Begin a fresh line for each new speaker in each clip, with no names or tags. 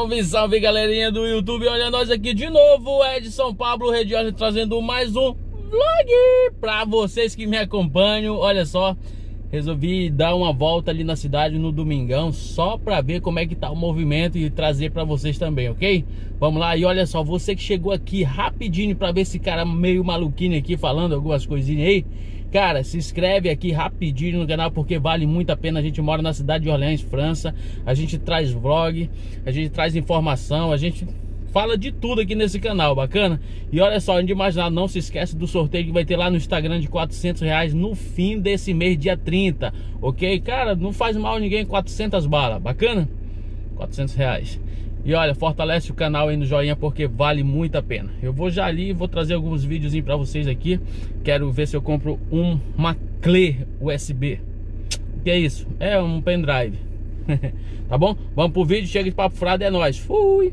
Salve, salve galerinha do YouTube, olha nós aqui de novo, Edson Pablo Redioli trazendo mais um vlog pra vocês que me acompanham, olha só Resolvi dar uma volta ali na cidade no domingão Só pra ver como é que tá o movimento e trazer pra vocês também, ok? Vamos lá, e olha só, você que chegou aqui rapidinho pra ver esse cara meio maluquinho aqui falando algumas coisinhas aí Cara, se inscreve aqui rapidinho no canal porque vale muito a pena. A gente mora na cidade de Orleans, França. A gente traz vlog, a gente traz informação, a gente fala de tudo aqui nesse canal, bacana? E olha só, antes de mais nada, não se esquece do sorteio que vai ter lá no Instagram de 400 reais no fim desse mês, dia 30, ok? Cara, não faz mal ninguém 400 balas, bacana? 400 reais. E olha, fortalece o canal aí no joinha porque vale muito a pena. Eu vou já ali, vou trazer alguns vídeos para vocês aqui. Quero ver se eu compro um Maclé USB. Que é isso? É um pendrive. tá bom? Vamos pro vídeo, chega de papo frado, é nóis. Fui!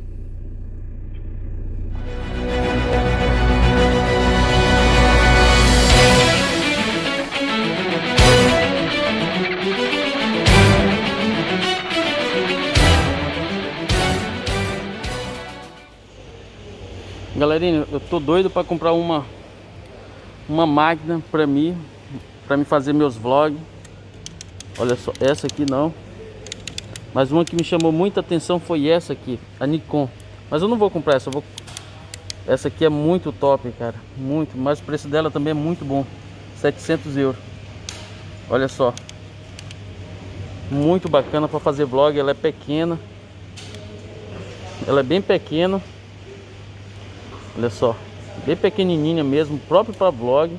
Galerinha, eu tô doido para comprar uma uma máquina para mim, para me fazer meus vlogs. Olha só, essa aqui não. Mas uma que me chamou muita atenção foi essa aqui, a Nikon. Mas eu não vou comprar essa, vou essa aqui é muito top, cara, muito, mas o preço dela também é muito bom. 700 euros. Olha só. Muito bacana para fazer vlog, ela é pequena. Ela é bem pequena. Olha só, bem pequenininha mesmo, próprio para vlog,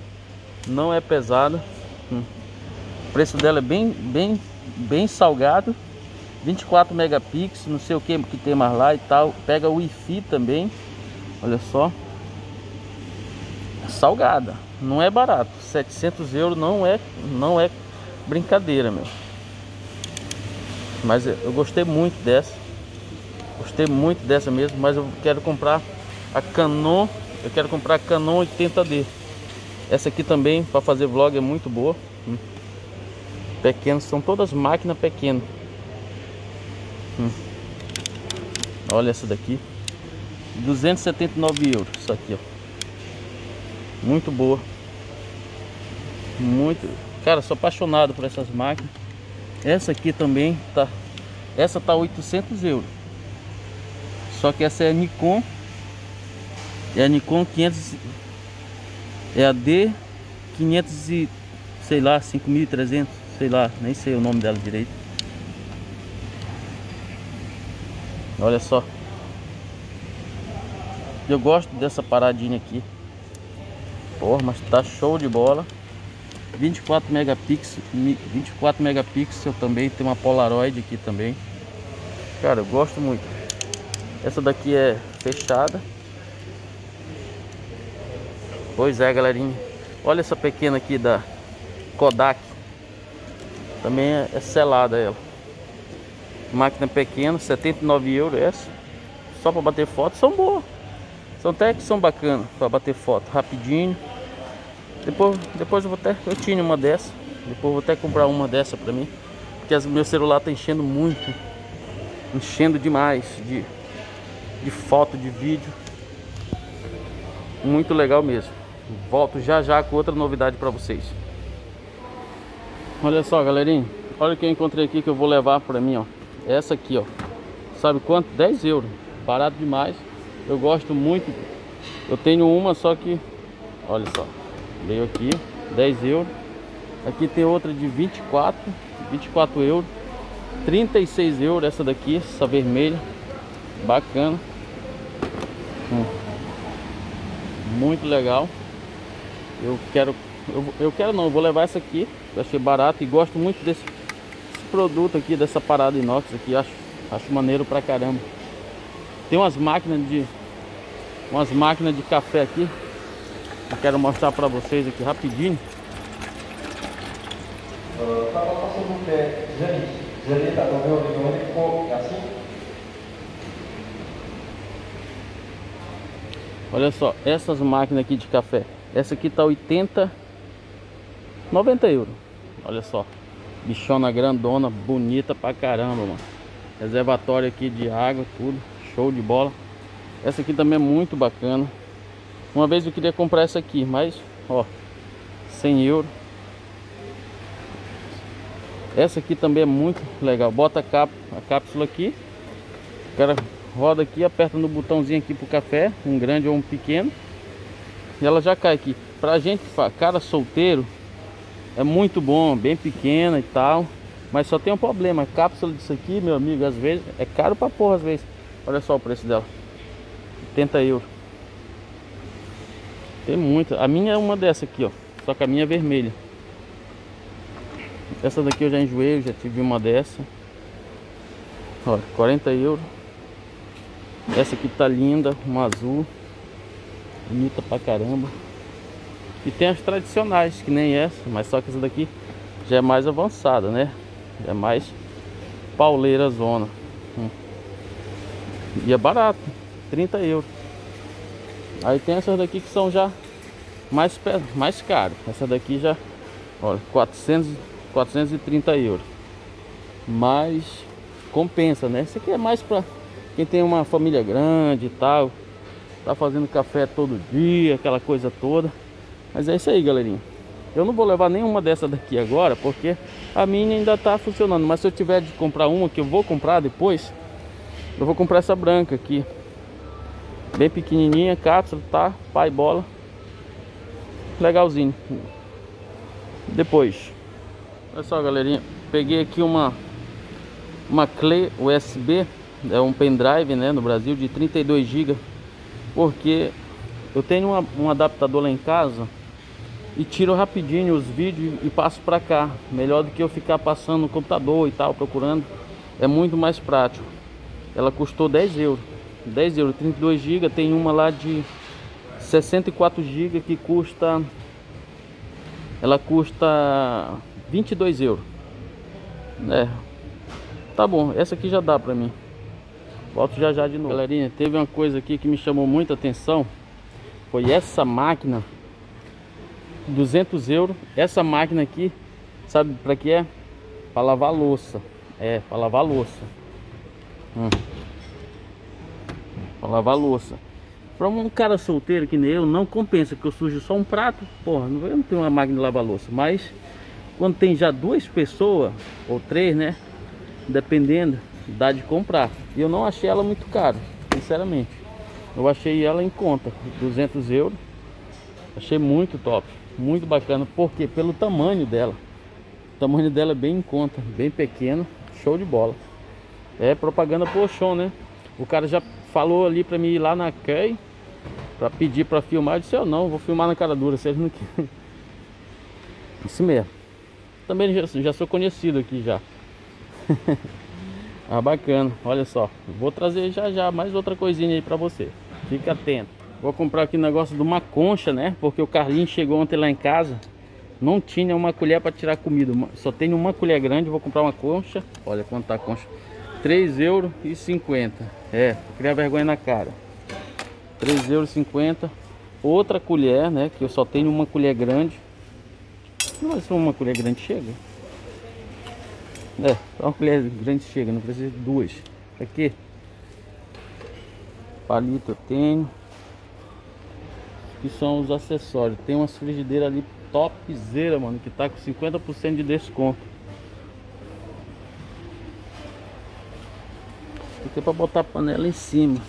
não é pesada. Hum. O preço dela é bem, bem, bem salgado. 24 megapixels, não sei o que que tem mais lá e tal. Pega o Wi-Fi também. Olha só. Salgada, não é barato. 700 euros não é, não é brincadeira, meu. Mas eu gostei muito dessa. Gostei muito dessa mesmo, mas eu quero comprar a Canon, eu quero comprar a Canon 80D. Essa aqui também para fazer vlog é muito boa. Hum. Pequenas, são todas máquinas pequenas. Hum. Olha essa daqui. 279 euros, isso aqui, ó. Muito boa. Muito. Cara, sou apaixonado por essas máquinas. Essa aqui também tá. Essa tá 800 euros. Só que essa é Nikon é a Nikon 500 é a D 500 e sei lá 5300 sei lá nem sei o nome dela direito. Olha só. Eu gosto dessa paradinha aqui. Porra, mas tá show de bola. 24 megapixels 24 megapixels também tem uma Polaroid aqui também. Cara eu gosto muito. Essa daqui é fechada Pois é, galerinha. Olha essa pequena aqui da Kodak. Também é, é selada ela. Máquina pequena, 79 euros essa. Só para bater foto, são boas. São até que são bacanas para bater foto, rapidinho. Depois, depois eu vou até, eu tinha uma dessa. Depois vou até comprar uma dessa para mim, porque as, meu celular tá enchendo muito, enchendo demais de de foto, de vídeo. Muito legal mesmo. Volto já já com outra novidade para vocês. Olha só, galerinha. Olha o que eu encontrei aqui que eu vou levar para mim, ó. Essa aqui, ó. Sabe quanto? 10 euros. Barato demais. Eu gosto muito. Eu tenho uma, só que... Olha só. Veio aqui. 10 euros. Aqui tem outra de 24. 24 euros. 36 euros essa daqui. Essa vermelha. Bacana. Hum. Muito legal. Eu quero, eu, eu quero não, eu vou levar essa aqui, eu achei barato e gosto muito desse, desse produto aqui, dessa parada inox aqui, acho, acho maneiro pra caramba. Tem umas máquinas de, umas máquinas de café aqui, eu quero mostrar pra vocês aqui rapidinho. Uh, tava passando um pé, Zani, Zani tá no meu, ele ficou assim? Olha só, essas máquinas aqui de café. Essa aqui tá 80 90 euros Olha só Bichona grandona, bonita pra caramba, mano Reservatório aqui de água, tudo Show de bola. Essa aqui também é muito bacana. Uma vez eu queria comprar essa aqui, mas ó, 100 euros. Essa aqui também é muito legal. Bota a, a cápsula aqui. O cara roda aqui, aperta no botãozinho aqui pro café, um grande ou um pequeno. E ela já cai aqui. Pra gente, cara solteiro, é muito bom, bem pequena e tal. Mas só tem um problema, a cápsula disso aqui, meu amigo, às vezes é caro pra porra às vezes. Olha só o preço dela. 80 euros. Tem muita. A minha é uma dessa aqui, ó. Só que a minha é vermelha. Essa daqui eu já enjoei, eu já tive uma dessa. Olha, 40 euros. Essa aqui tá linda, uma azul. Bonita pra caramba. E tem as tradicionais, que nem essa, mas só que essa daqui já é mais avançada, né? Já é mais pauleira zona. Hum. E é barato, 30 euros. Aí tem essas daqui que são já mais, mais caro. Essa daqui já, olha, 400, 430 euros. Mas compensa, né? Isso aqui é mais para quem tem uma família grande e tal. Tá fazendo café todo dia, aquela coisa toda. Mas é isso aí, galerinha. Eu não vou levar nenhuma dessa daqui agora, porque a minha ainda tá funcionando. Mas se eu tiver de comprar uma, que eu vou comprar depois, eu vou comprar essa branca aqui. Bem pequenininha, cápsula, tá? Pai bola legalzinho. Depois, olha só galerinha, peguei aqui uma uma Clay USB, é um pendrive né, no Brasil de 32 GB, porque eu tenho uma, um adaptador lá em casa e tiro rapidinho os vídeos e passo para cá, melhor do que eu ficar passando no computador e tal, procurando, é muito mais prático. Ela custou 10 euros, 10 euros, 32 GB, tem uma lá de 64 GB que custa ela custa 22 euros. É. Tá bom essa aqui já dá pra mim volto já já de novo galerinha teve uma coisa aqui que me chamou muita atenção foi essa máquina 200 euros essa máquina aqui sabe para que é para lavar louça é para lavar louça hum. para lavar louça Pra um cara solteiro que nem eu, não compensa que eu sujo só um prato. Porra, eu não tenho uma máquina de lavar louça. Mas quando tem já duas pessoas, ou três, né? Dependendo, dá de comprar. E eu não achei ela muito cara, sinceramente. Eu achei ela em conta, 200 euros. Achei muito top, muito bacana. Porque pelo tamanho dela. O tamanho dela é bem em conta, bem pequeno. Show de bola. É propaganda pro Oxon, né? O cara já falou ali pra mim ir lá na Key Pra pedir pra filmar, eu disse, eu não, vou filmar na cara dura, se eles não querem. Isso mesmo. Também já, já sou conhecido aqui já. ah, bacana, olha só. Vou trazer já já mais outra coisinha aí pra você. Fica atento. Vou comprar aqui negócio de uma concha, né? Porque o Carlinhos chegou ontem lá em casa. Não tinha uma colher para tirar comida. Só tenho uma colher grande. Vou comprar uma concha. Olha quanto tá a concha. 3,50 euros. É, criar vergonha na cara. 3,50 euros. Outra colher, né? Que eu só tenho uma colher grande. Mas uma colher grande chega. É, uma colher grande chega, não precisa de duas. Aqui. Palito eu tenho. Que são os acessórios. Tem umas frigideiras ali topzera, mano. Que tá com 50% de desconto. É pra botar a panela em cima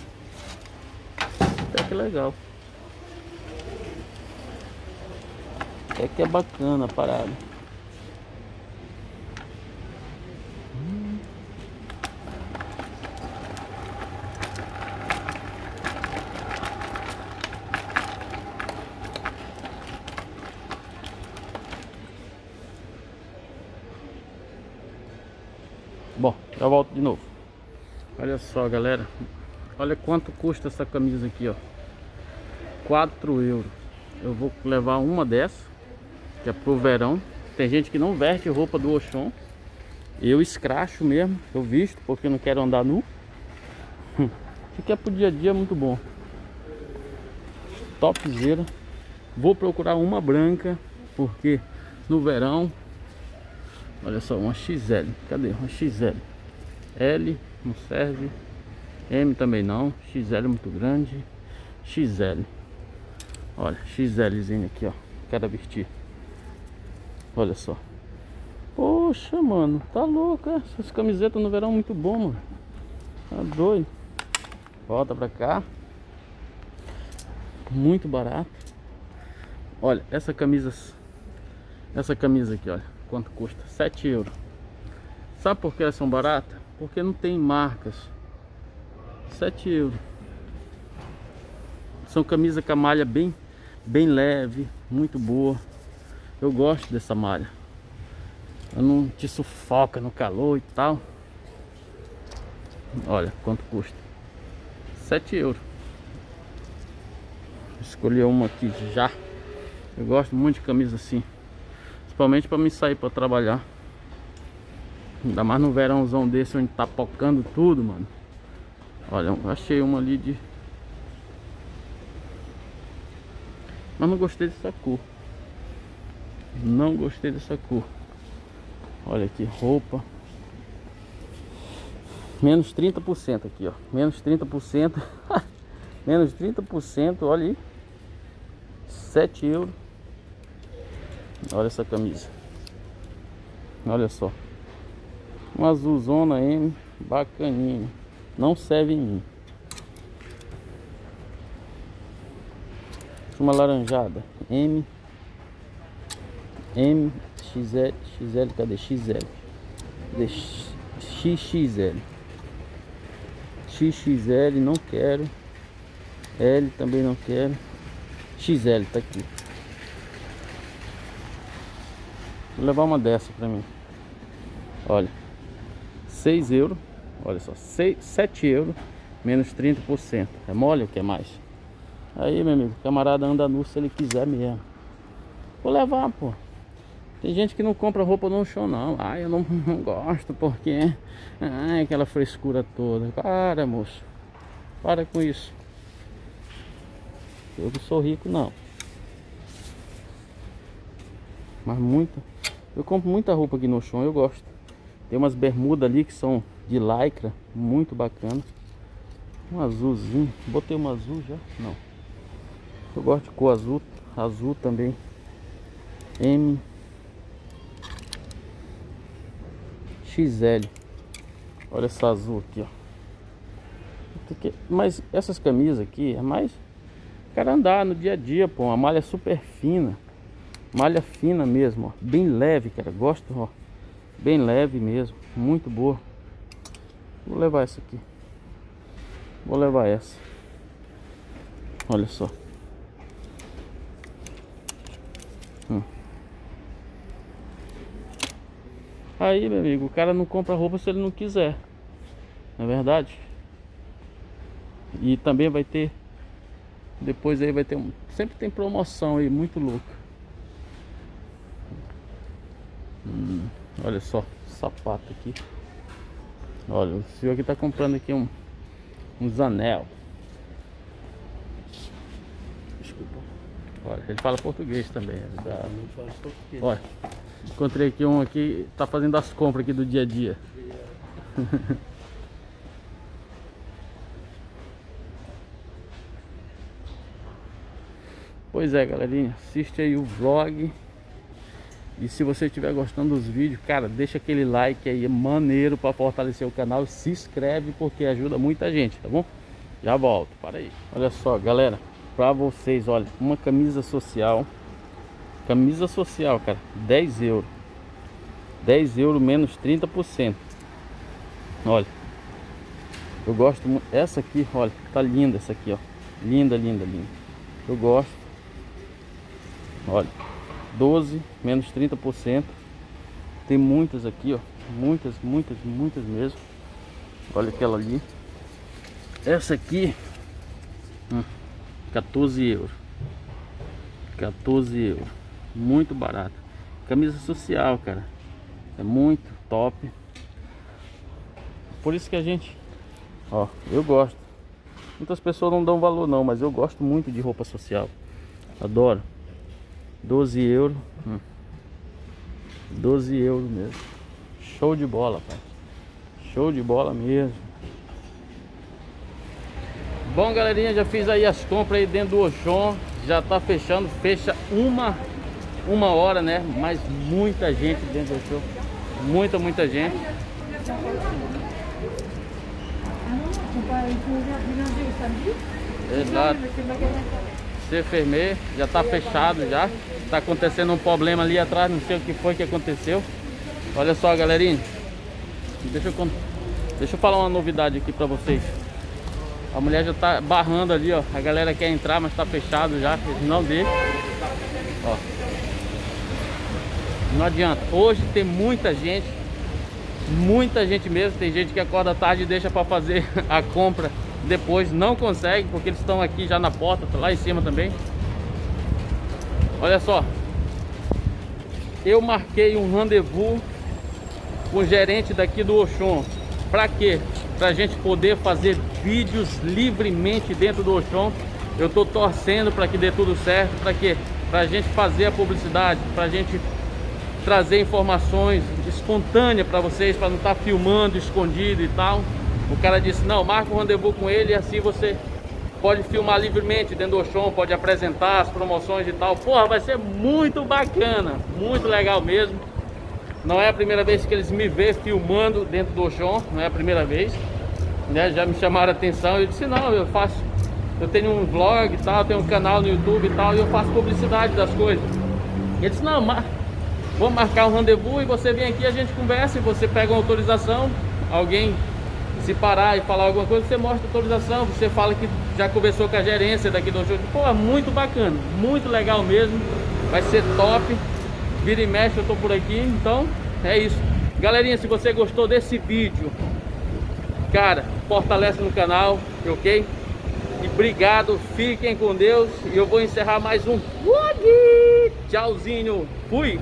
que legal. É que é bacana a parada. Bom, já volto de novo. Olha só, galera. Olha quanto custa essa camisa aqui, ó. 4 euros. Eu vou levar uma dessa, que é pro verão. Tem gente que não veste roupa do Oxon. Eu escracho mesmo, eu visto, porque não quero andar nu. Isso aqui é pro dia a dia muito bom. Topzera. Vou procurar uma branca, porque no verão... Olha só, uma XL. Cadê? Uma XL. L não serve. M também não. XL muito grande. XL. Olha, XLzinho aqui, ó. Quero vestir. Olha só. Poxa, mano. Tá louco, é? Essas camisetas no verão muito bom, mano. Tá doido. Volta pra cá. Muito barato. Olha, essa camisa... Essa camisa aqui, olha. Quanto custa? 7 euros. Sabe por que elas são baratas? Porque não tem marcas. 7 euros. São camisas com a malha bem, bem leve, muito boa. Eu gosto dessa malha. Ela não te sufoca no calor e tal. Olha quanto custa. 7 euros. Escolhi uma aqui já. Eu gosto muito de camisa assim. Principalmente para me sair para trabalhar. Ainda mais no verãozão desse onde tá pocando tudo, mano. Olha, achei uma ali de... Mas não gostei dessa cor. Não gostei dessa cor. Olha aqui, roupa. Menos 30% aqui, ó. Menos 30%. Menos 30%, olha aí. 7 euros. Olha essa camisa. Olha só. Uma azulzona M, bacaninha. Não serve em mim. Uma laranjada. M. M. XL. XL. Cadê? XL. XXL. XXL. Não quero. L também não quero. XL tá aqui. Vou levar uma dessa pra mim. Olha. 6 euros. Olha só. 6, 7 euros. Menos 30%. É mole ou quer mais? Aí, meu amigo. Camarada anda nu se ele quiser mesmo. Vou levar, pô. Tem gente que não compra roupa no chão, não. Ah, eu não, não gosto porque... Ai, aquela frescura toda. Para, moço. Para com isso. Eu não sou rico, não. Mas muita... Eu compro muita roupa aqui no chão, eu gosto. Tem umas bermudas ali que são de lycra, muito bacana. Um azulzinho. Botei um azul já? Não. Eu gosto de cor azul, azul também. M XL. Olha essa azul aqui, ó. Mas essas camisas aqui é mais cara andar no dia a dia, pô. A malha é super fina. Malha fina mesmo, ó. Bem leve, cara. Gosto, ó. Bem leve mesmo. Muito boa. Vou levar essa aqui. Vou levar essa. Olha só. Hum. Aí, meu amigo, o cara não compra roupa se ele não quiser. Não é verdade? E também vai ter depois aí vai ter um. Sempre tem promoção aí, muito louca. Hum, olha só, sapato aqui. Olha, o senhor aqui tá comprando aqui um, uns anel. Desculpa. Olha, ele fala português também. Tá... Olha, encontrei aqui um aqui, tá fazendo as compras aqui do dia a dia. Pois é, galerinha, assiste aí o vlog. E se você estiver gostando dos vídeos, cara, deixa aquele like aí, é maneiro para fortalecer o canal. Se inscreve porque ajuda muita gente, tá bom? Já volto, para aí. Olha só, galera, para vocês, olha, uma camisa social. Camisa social, cara, 10 euros. 10 euros menos 30%. Olha, eu gosto muito. Essa aqui, olha, tá linda essa aqui, ó. Linda, linda, linda. Eu gosto. Olha, 12 menos 30%. Tem muitas aqui, ó. Muitas, muitas, muitas mesmo. Olha aquela ali. Essa aqui, hum, 14 euros. 14 euros. Muito barato. Camisa social, cara. É muito top. Por isso que a gente, ó, eu gosto. Muitas pessoas não dão valor não, mas eu gosto muito de roupa social. Adoro. 12 euros. Hum. 12 euros mesmo. Show de bola, pai. Show de bola mesmo. Bom, galerinha, já fiz aí as compras aí dentro do Oxon. Já tá fechando, fecha uma, uma hora, né? Mas muita gente dentro do Oxon. Muita, muita gente. Exato. Ser enfermeiro, já tá fechado já. Tá acontecendo um problema ali atrás, não sei o que foi que aconteceu. Olha só, galerinha. Deixa eu, deixa eu falar uma novidade aqui pra vocês. A mulher já tá barrando ali, ó. A galera quer entrar, mas tá fechado já. Não deixam. Ó. Não adianta. Hoje tem muita gente. Muita gente mesmo. Tem gente que acorda tarde e deixa para fazer a compra depois. Não consegue, porque eles estão aqui já na porta, tá lá em cima também. Olha só. Eu marquei um rendezvous com o gerente daqui do Oxon. Para quê? Para a gente poder fazer vídeos livremente dentro do Oxon. Eu estou torcendo para que dê tudo certo. Para quê? Para a gente fazer a publicidade, para a gente trazer informações espontâneas para vocês, para não estar tá filmando escondido e tal. O cara disse, não, marca um rendezvous com ele e assim você pode filmar livremente dentro do Oxon, pode apresentar as promoções e tal. Porra, vai ser muito bacana, muito legal mesmo. Não é a primeira vez que eles me vê filmando dentro do Oxon, não é a primeira vez. Né? Já me chamaram a atenção, eu disse, não, eu faço, eu tenho um vlog e tal, tenho um canal no YouTube e tal, e eu faço publicidade das coisas. E ele disse, não, mar... vamos marcar um rendezvous e você vem aqui, a gente conversa e você pega uma autorização, alguém se parar e falar alguma coisa, você mostra a autorização, você fala que já conversou com a gerência daqui do Oxon. Pô, é muito bacana, muito legal mesmo, vai ser top. Vira e mexe, eu tô por aqui, então é isso. Galerinha, se você gostou desse vídeo, cara, fortalece no canal, ok? E obrigado, fiquem com Deus. E eu vou encerrar mais um. Tchauzinho, fui!